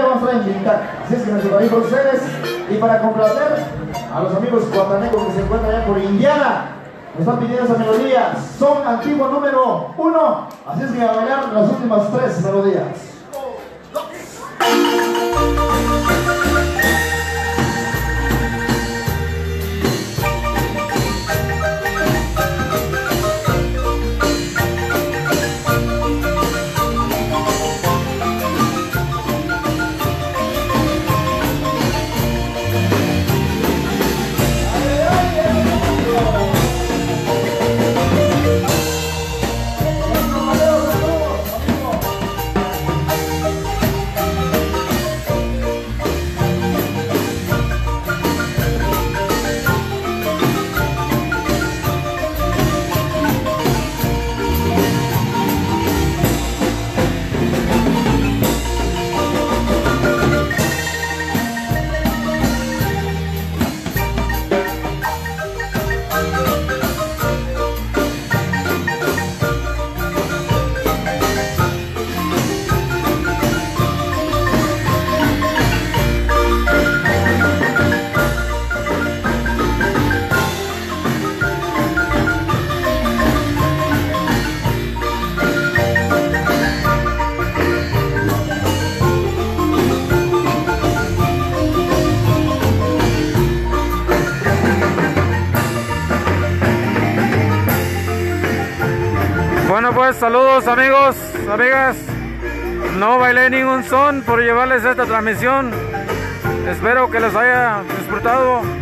vamos a invitar. Así es que nuestro cariño ustedes. Y para complacer a los amigos guatanecos que se encuentran allá por Indiana, nos están pidiendo esa melodía. Son antiguo número uno. Así es que a bailar las últimas tres melodías. Pues saludos amigos, amigas. No bailé ningún son por llevarles esta transmisión. Espero que les haya disfrutado.